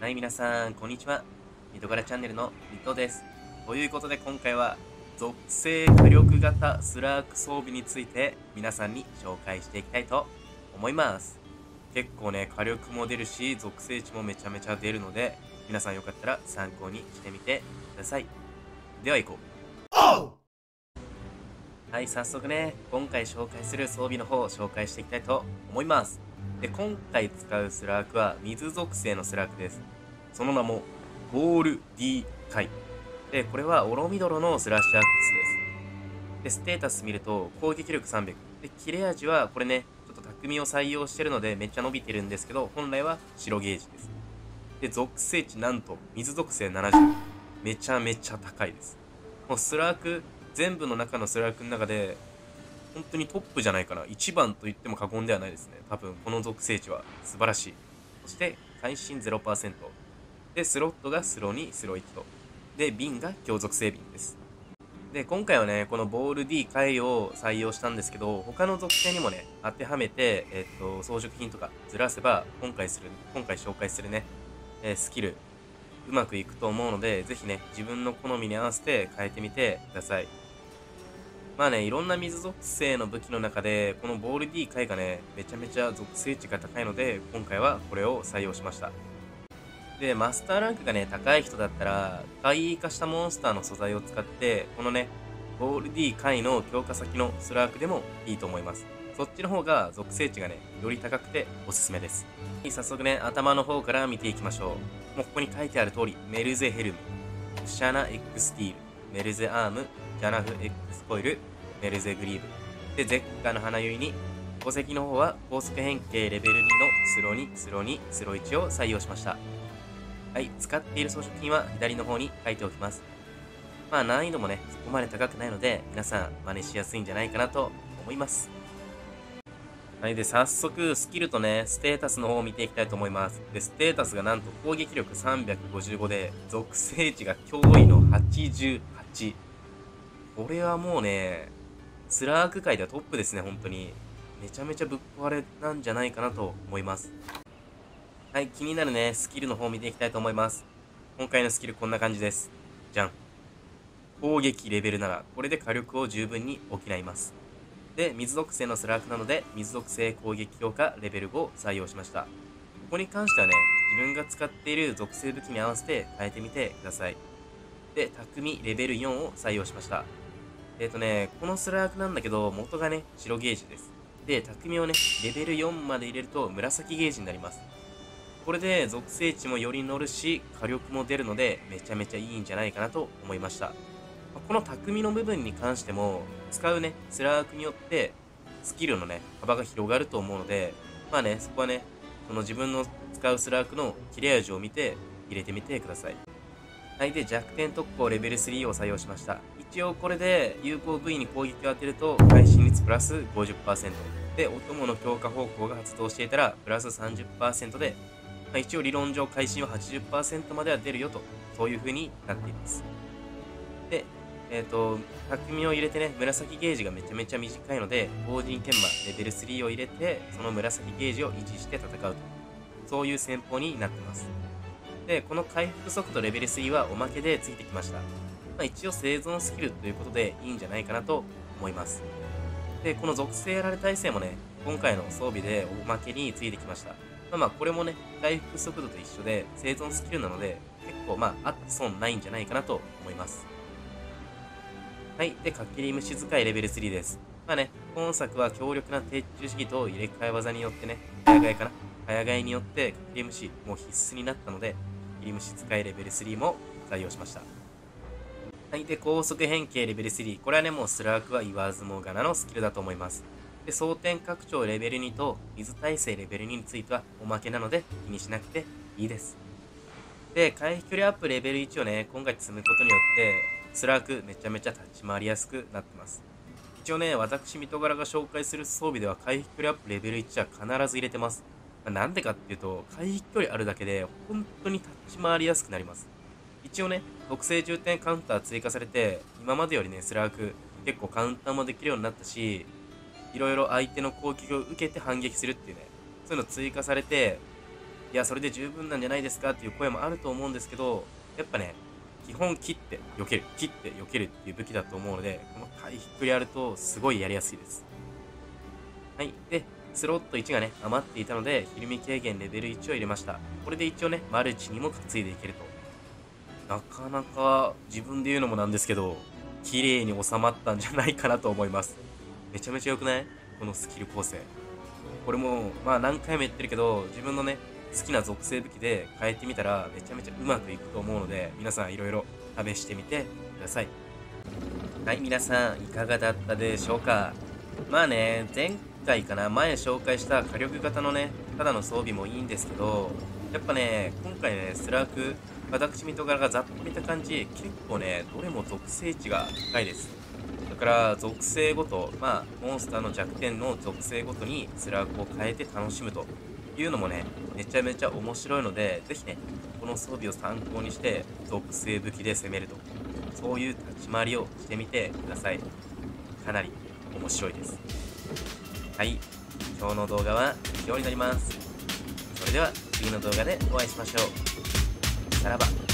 はい、皆さん、こんにちは。ミトガラチャンネルのミトです。ということで、今回は、属性火力型スラーク装備について、皆さんに紹介していきたいと思います。結構ね、火力も出るし、属性値もめちゃめちゃ出るので、皆さんよかったら参考にしてみてください。では行こう。はい、早速ね、今回紹介する装備の方を紹介していきたいと思います。で、今回使うスラークは水属性のスラークです。その名も、ボール D 回。で、これはオロミドロのスラッシュアックスです。で、ステータス見ると、攻撃力300。で、切れ味は、これね、ちょっと匠を採用してるのでめっちゃ伸びてるんですけど、本来は白ゲージです。で、属性値なんと、水属性70。めちゃめちゃ高いです。もうスラーク、全部の中のスラークの中で、本当にトップじゃないかな。一番と言っても過言ではないですね。多分、この属性値は素晴らしい。そして、会心0%。で、スロットがスロー2、スロ1と。で、瓶が強属性瓶です。で、今回はね、このボール D 回を採用したんですけど、他の属性にもね、当てはめて、えっと、装飾品とかずらせば、今回する、今回紹介するね、えスキル、うまくいくと思うので、ぜひね、自分の好みに合わせて変えてみてください。まあね、いろんな水属性の武器の中で、このボール D 回がね、めちゃめちゃ属性値が高いので、今回はこれを採用しました。で、マスターランクがね、高い人だったら、怪異化したモンスターの素材を使って、このね、ボール D 回の強化先のスラークでもいいと思います。そっちの方が属性値がね、より高くておすすめです。早速ね、頭の方から見ていきましょう。もうここに書いてある通り、メルゼヘルム、シャナ X スティール、メルゼアーム、ジャナフ X コイル、メルゼグリーブ。で、ゼッカの花結に、宝石の方は高速変形レベル2のスロ2、スロ2、スロ1を採用しました。はい、使っている装飾品は左の方に書いておきます。まあ難易度もね、そこまで高くないので、皆さん真似しやすいんじゃないかなと思います。はい、で、早速、スキルとね、ステータスの方を見ていきたいと思います。で、ステータスがなんと攻撃力355で、属性値が驚異の88。これはもうね、スラーク界ではトップですね、本当に。めちゃめちゃぶっ壊れなんじゃないかなと思います。はい、気になるね、スキルの方を見ていきたいと思います。今回のスキルこんな感じです。じゃん。攻撃レベル7。これで火力を十分に補います。で、水属性のスラークなので、水属性攻撃強化レベル5を採用しました。ここに関してはね、自分が使っている属性武器に合わせて変えてみてください。で、匠レベル4を採用しました。えっ、とね、このスラークなんだけど、元がね、白ゲージです。で、匠をね、レベル4まで入れると紫ゲージになります。これで属性値もより乗るし、火力も出るので、めちゃめちゃいいんじゃないかなと思いました。この匠の部分に関しても、使うね、スラークによって、スキルのね、幅が広がると思うので、まあね、そこはね、その自分の使うスラークの切れ味を見て入れてみてください。はい、で、弱点特攻レベル3を採用しました。一応これで有効部位に攻撃を当てると、会心率プラス50%。で、お供の強化方向が発動していたら、プラス30%で、まあ、一応理論上会心は80%までは出るよと、そういう風になっています。で、えっ、と、匠を入れてね、紫ゲージがめちゃめちゃ短いので、法人研磨レベル3を入れて、その紫ゲージを維持して戦うと。そういう戦法になってます。で、この回復速度レベル3はおまけでついてきました。まあ、一応生存スキルということでいいんじゃないかなと思います。で、この属性やられ耐性もね、今回の装備でおまけについてきました。まあまあ、これもね、回復速度と一緒で生存スキルなので、結構まあ、あって損ないんじゃないかなと思います。はい。で、かけり虫使いレベル3です。まあね、今作は強力な鉄柱式と入れ替え技によってね、早替えかな早替えによってかけり虫もう必須になったので、かけり虫使いレベル3も採用しました。はい。で、高速変形レベル3。これはね、もうスラークは言わずもがなのスキルだと思います。で、装填拡張レベル2と水耐性レベル2についてはおまけなので気にしなくていいです。で、回避距離アップレベル1をね、今回積むことによって、スラークめちゃめちゃ立ち回りやすくなってます。一応ね、私、ミトガラが紹介する装備では回避距離アップレベル1は必ず入れてます。まあなんでかっていうと、回避距離あるだけで本当に立ち回りやすくなります。一応ね、特性重点カウンター追加されて、今までよりね、スラーク結構カウンターもできるようになったし、いろいろ相手の攻撃を受けて反撃するっていうね、そういうの追加されて、いや、それで十分なんじゃないですかっていう声もあると思うんですけど、やっぱね、基本切って避ける、切って避けるっていう武器だと思うので、この回避やるとすごいやりやすいです。はい。で、スロット1がね、余っていたので、ひるみ軽減レベル1を入れました。これで一応ね、マルチにも担いでいけると。なかなか自分で言うのもなんですけど、綺麗に収まったんじゃないかなと思います。めちゃめちゃ良くない？このスキル構成。これも、まあ何回も言ってるけど、自分のね、好きな属性武器で変えてみたらめちゃめちゃうまくいくと思うので皆さんいろいろ試してみてください。はい皆さんいかがだったでしょうか？まあね前回かな？前紹介した火力型のねただの装備もいいんですけどやっぱね今回ねスラーク私見と柄がざっと見た感じ結構ねどれも属性値が高いです。だから属性ごとまあモンスターの弱点の属性ごとにスラークを変えて楽しむと。いうのもね、めちゃめちゃ面白いので、ぜひね、この装備を参考にして、属性武器で攻めると。そういう立ち回りをしてみてください。かなり面白いです。はい、今日の動画は以上になります。それでは次の動画でお会いしましょう。さらば。